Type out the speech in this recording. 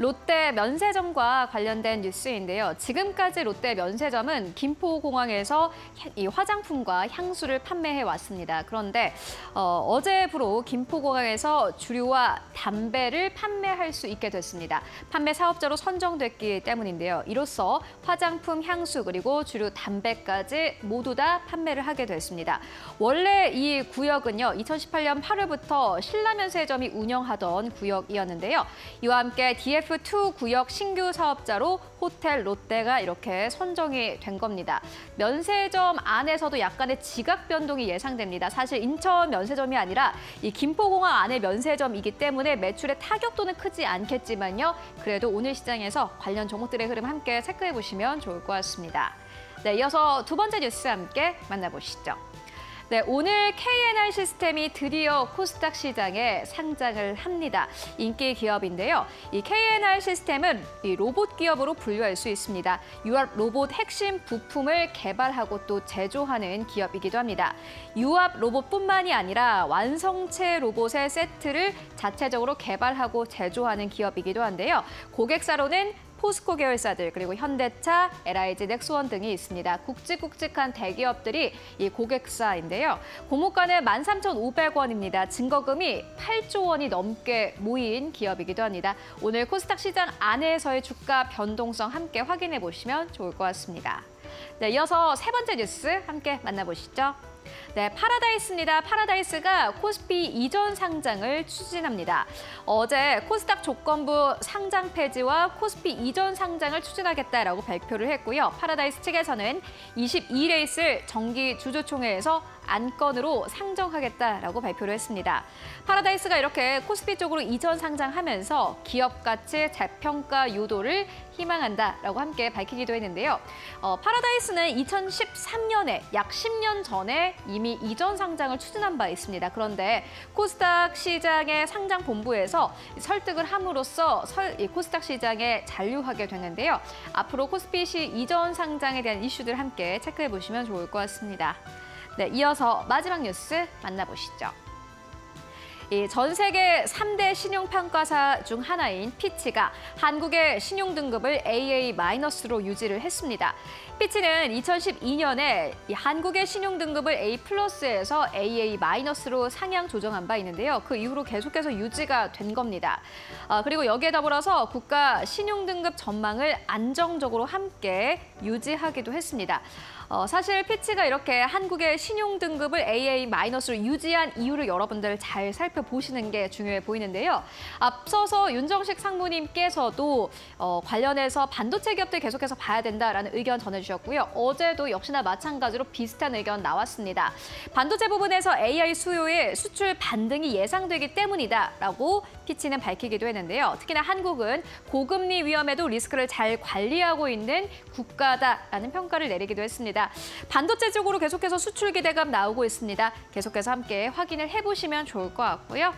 롯데 면세점과 관련된 뉴스인데요. 지금까지 롯데 면세점은 김포공항에서 이 화장품과 향수를 판매해 왔습니다. 그런데 어, 제부로 김포공항에서 주류와 담배를 판매할 수 있게 됐습니다. 판매 사업자로 선정됐기 때문인데요. 이로써 화장품, 향수 그리고 주류 담배까지 모두 다 판매를 하게 됐습니다. 원래 이 구역은요. 2018년 8월부터 신라면세점이 운영하던 구역이었는데요. 이와 함께 DF2 구역 신규 사업자로 호텔 롯데가 이렇게 선정이 된 겁니다. 면세점 안에서도 약간의 지각 변동이 예상됩니다. 사실 인천 면세점이 아니라 이 김포공항 안에 면세점이기 때문에 매출의 타격도는 크지 않겠지만요. 그래도 오늘 시장에서 관련 종목들의 흐름 함께 체크해 보시면 좋을 것 같습니다. 네, 이어서 두 번째 뉴스 함께 만나보시죠. 네, 오늘 KNR 시스템이 드디어 코스닥 시장에 상장을 합니다. 인기 기업인데요. 이 KNR 시스템은 이 로봇 기업으로 분류할 수 있습니다. 유압 로봇 핵심 부품을 개발하고 또 제조하는 기업이기도 합니다. 유압 로봇뿐만이 아니라 완성체 로봇의 세트를 자체적으로 개발하고 제조하는 기업이기도 한데요. 고객사로는 포스코 계열사들 그리고 현대차, LIG, 넥스원 등이 있습니다. 굵직굵직한 대기업들이 이 고객사인데요. 공모가는 13,500원입니다. 증거금이 8조 원이 넘게 모인 기업이기도 합니다. 오늘 코스닥 시장 안에서의 주가 변동성 함께 확인해 보시면 좋을 것 같습니다. 네, 이어서 세 번째 뉴스 함께 만나보시죠. 네, 파라다이스입니다. 파라다이스가 코스피 이전 상장을 추진합니다. 어제 코스닥 조건부 상장 폐지와 코스피 이전 상장을 추진하겠다라고 발표를 했고요. 파라다이스 측에서는 22일에 있을 정기 주주총회에서 안건으로 상정하겠다라고 발표를 했습니다. 파라다이스가 이렇게 코스피 쪽으로 이전 상장하면서 기업 가치 재평가 유도를 희망한다라고 함께 밝히기도 했는데요. 어, 파라다이스는 2013년에 약 10년 전에 이미 이전 상장을 추진한 바 있습니다. 그런데 코스닥 시장의 상장 본부에서 설득을 함으로써 설, 코스닥 시장에 잔류하게 됐는데요. 앞으로 코스피 시 이전 상장에 대한 이슈들 함께 체크해 보시면 좋을 것 같습니다. 네, 이어서 마지막 뉴스 만나보시죠. 전 세계 3대 신용평가사 중 하나인 피치가 한국의 신용등급을 AA-로 유지를 했습니다. 피치는 2012년에 한국의 신용등급을 A 플러스에서 AA-로 상향 조정한 바 있는데요. 그 이후로 계속해서 유지가 된 겁니다. 아, 그리고 여기에 더불어서 국가 신용등급 전망을 안정적으로 함께 유지하기도 했습니다. 어, 사실 피치가 이렇게 한국의 신용등급을 AA-로 유지한 이유를 여러분들 잘 살펴 보시는 게 중요해 보이는데요. 앞서서 윤정식 상무님께서도 어, 관련해서 반도체 기업들 계속해서 봐야 된다라는 의견 전해주셨고요. 어제도 역시나 마찬가지로 비슷한 의견 나왔습니다. 반도체 부분에서 AI 수요의 수출 반등이 예상되기 때문이다라고 피치는 밝히기도 했는데요. 특히나 한국은 고금리 위험에도 리스크를 잘 관리하고 있는 국가다라는 평가를 내리기도 했습니다. 반도체 쪽으로 계속해서 수출 기대감 나오고 있습니다. 계속해서 함께 확인을 해보시면 좋을 것 같고요.